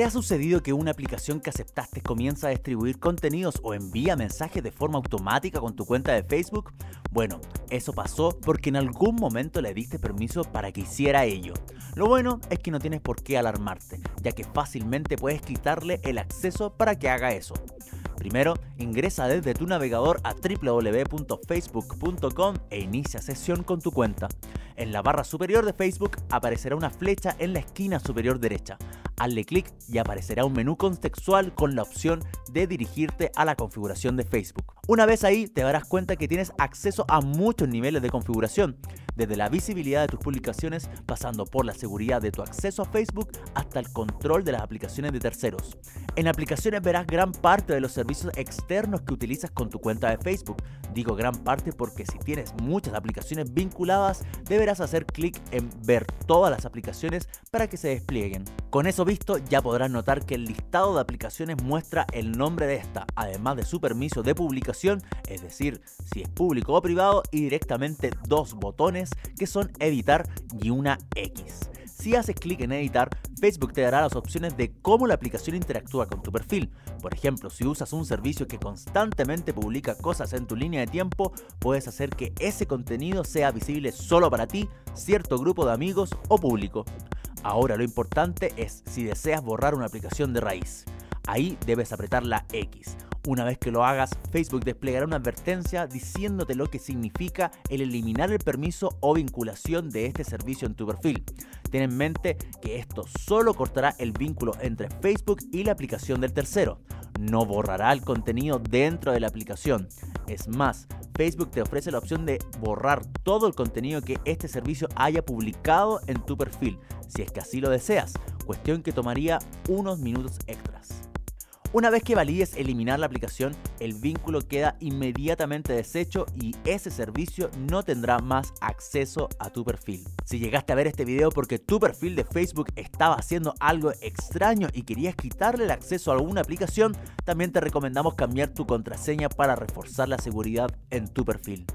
¿Te ha sucedido que una aplicación que aceptaste comienza a distribuir contenidos o envía mensajes de forma automática con tu cuenta de Facebook? Bueno, eso pasó porque en algún momento le diste permiso para que hiciera ello. Lo bueno es que no tienes por qué alarmarte, ya que fácilmente puedes quitarle el acceso para que haga eso. Primero, ingresa desde tu navegador a www.facebook.com e inicia sesión con tu cuenta. En la barra superior de Facebook aparecerá una flecha en la esquina superior derecha. Hazle clic y aparecerá un menú contextual con la opción de dirigirte a la configuración de Facebook. Una vez ahí te darás cuenta que tienes acceso a muchos niveles de configuración, desde la visibilidad de tus publicaciones, pasando por la seguridad de tu acceso a Facebook hasta el control de las aplicaciones de terceros. En aplicaciones verás gran parte de los servicios externos que utilizas con tu cuenta de Facebook. Digo gran parte porque si tienes muchas aplicaciones vinculadas, deberás hacer clic en ver todas las aplicaciones para que se desplieguen. Con eso visto, ya podrás notar que el listado de aplicaciones muestra el nombre de esta, además de su permiso de publicación, es decir, si es público o privado, y directamente dos botones que son editar y una X. Si haces clic en editar, Facebook te dará las opciones de cómo la aplicación interactúa con tu perfil. Por ejemplo, si usas un servicio que constantemente publica cosas en tu línea de tiempo, puedes hacer que ese contenido sea visible solo para ti, cierto grupo de amigos o público. Ahora lo importante es si deseas borrar una aplicación de raíz. Ahí debes apretar la X. Una vez que lo hagas, Facebook desplegará una advertencia diciéndote lo que significa el eliminar el permiso o vinculación de este servicio en tu perfil. Ten en mente que esto solo cortará el vínculo entre Facebook y la aplicación del tercero. No borrará el contenido dentro de la aplicación. Es más, Facebook te ofrece la opción de borrar todo el contenido que este servicio haya publicado en tu perfil, si es que así lo deseas, cuestión que tomaría unos minutos extras. Una vez que valides eliminar la aplicación, el vínculo queda inmediatamente deshecho y ese servicio no tendrá más acceso a tu perfil. Si llegaste a ver este video porque tu perfil de Facebook estaba haciendo algo extraño y querías quitarle el acceso a alguna aplicación, también te recomendamos cambiar tu contraseña para reforzar la seguridad en tu perfil.